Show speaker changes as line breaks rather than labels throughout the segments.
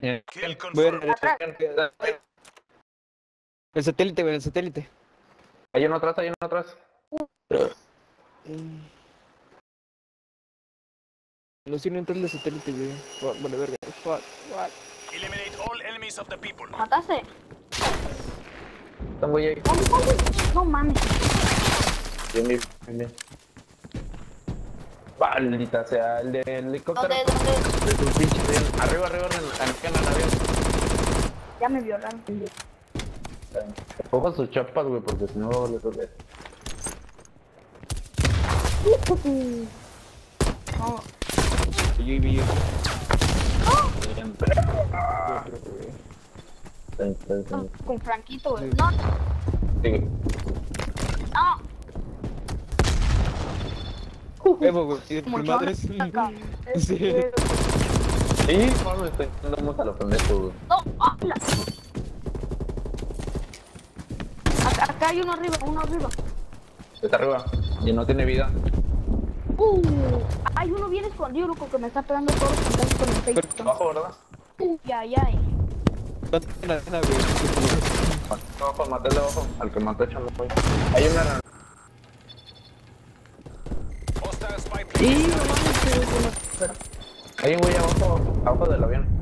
Eh. El satélite, güey, el satélite.
Hay uno atrás, hay uno atrás.
No sirve entrar el satélite, güey. Fuck, Vale, verga. Fuck, fuck.
Eliminate all enemies of the people.
¿Mataste?
Están muy ahí.
No mames.
Bien, bien, bien. Maldita sea, el del helicóptero.
¿Dónde, dónde?
Arriba, arriba, en el, el avión.
Ya me violaron.
Coja sus chapas, güey, porque si no le toque.
No.
Yo vi yo.
no, Con Franquito, güey. No,
Sigue.
no.
Evo, güey. madre es. Sí.
Sí, no, me estoy dando a lo pendejo, güey.
No, habla. Acá, acá hay uno arriba, uno arriba.
Está arriba. Y no tiene vida.
Uh, hay uno bien escondido, loco, que me está pegando todos los con el Facebook.
Abajo, ¿verdad?
Ya, ya.
¿Dónde está la arena, güey?
Abajo, maté el de abajo. Al que mató echando güey. Hay una.
Sí, no mames,
Hay un güey abajo, abajo del avión.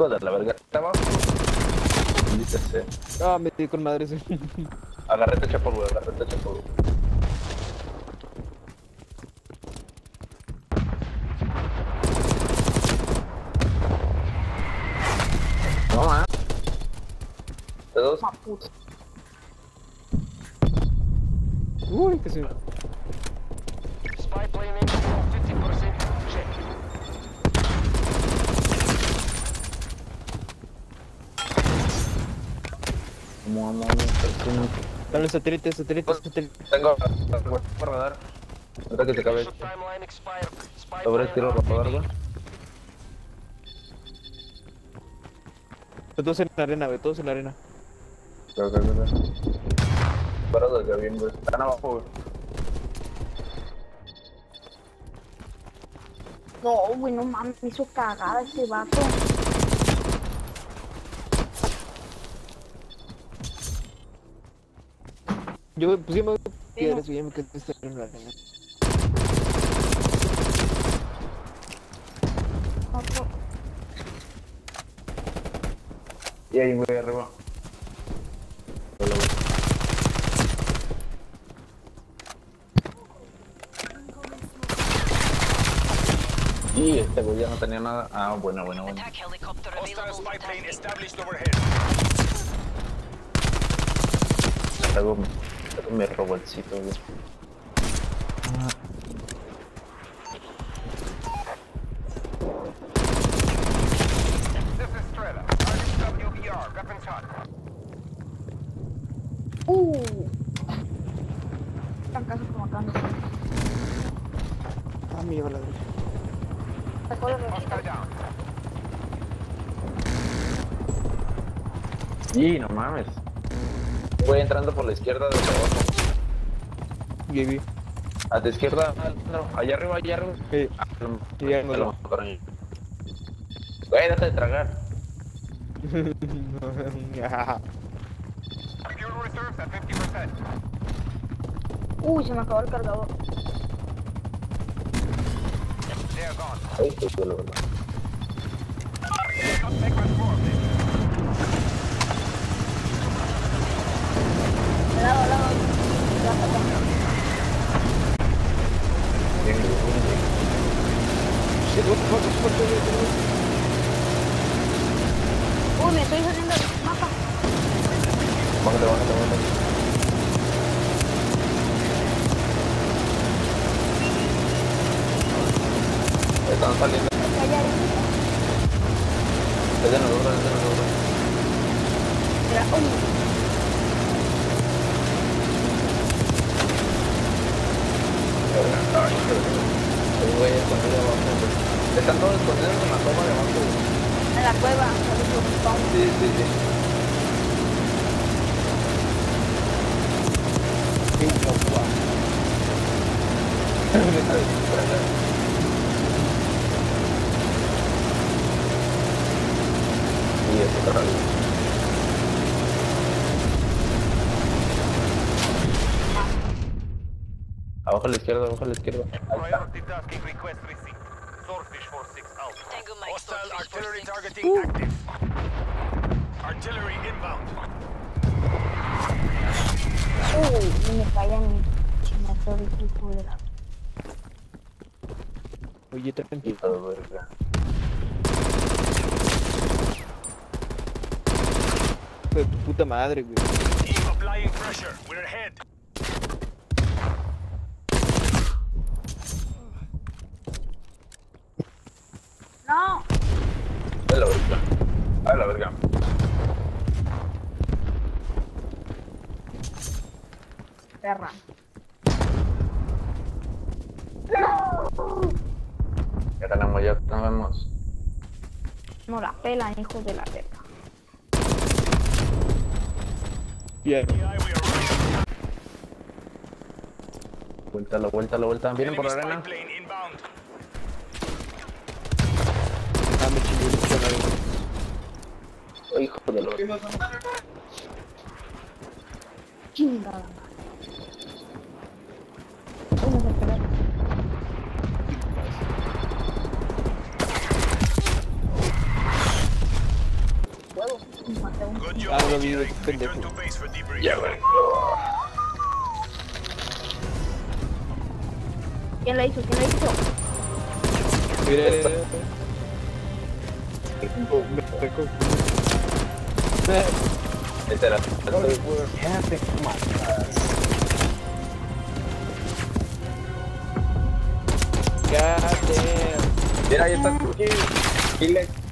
De la verga. Está abajo. Sea.
Ah, me di con madre, sí.
Agarrete chapo, güey. Agarrete chapo, güey. No, más.
Maputo.
Uy, que sí.
Spy plane in 50% check.
Como amo, amo,
Dale el satélite, satélite, satélite.
Tengo radar. Ahorita que te cabe. Sobre tiro radar, güey.
Todos en la arena, güey, todos en la arena.
Creo que creo que- Parado desde avión, güey. Están abajo, güey.
No, güey, no mames, me hizo cagada ese vato.
Yo, pues ya me voy a piedras, güey, ya me quedé en la arena.
Y hay un güey arriba. Hola, güey. Este ya no tenía nada. Ah, bueno, bueno, bueno.
Attack helicopter
Hostile
available.
spy plane
Attacking.
established overhead.
Traigo, traigo mi robotcito,
hot.
Uh. Están casos como acá.
Ah, me lleva la derecha.
Sacó la.
Y no mames. Voy entrando por la izquierda de abajo. A tu izquierda, no, allá arriba, allá arriba.
Eh,
Ah,
Ya, no.
Güey, deja de tragar.
Fuel reserves at 50%.
Uy, se me acabó el cargador.
Control of this.
Al lado, al lado. Ya está, ya.
Bien, bien, bien, bien.
Shit, what the fuck, what the fuck, what the fuck?
Uy, me estoy saliendo del mapa.
Bájate, bájate, bájate.
Vale. Pedano,
dobra, pedano. Era. El güey abajo. Están todos en la toma de abajo.
En la cueva,
Sí, sí, sí. Sí, Abajo a la izquierda, abajo a la izquierda. Ahí está.
Priority tasking request received. Swordfish 4-6 out.
Tango Mike,
Hostile artillery
46.
targeting active. Artillery inbound.
Uy, me falla mi chingatorio y culera.
Oye.
Hijo de verga.
De tu puta madre, güey.
Team applying pressure. We're ahead.
No,
A la verga. A la verga.
perra.
Ya ganamos, ya nos vemos.
No la pelan, hijos de la verga.
Bien.
Yeah.
Vuelta, la vuelta, la vuelta. Vienen por la arena.
Ah, me.
Ay, Hijo de verga.
Chingada
no, vi, pendejo.
Ya, güey.
¿Quién la hizo? ¿Quién la hizo?
Mira.
Esta era. Mira, ahí está.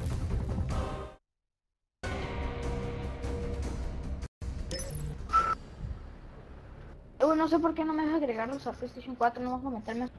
No sé por qué no me deja agregarlos a PlayStation 4, no vamos a meterme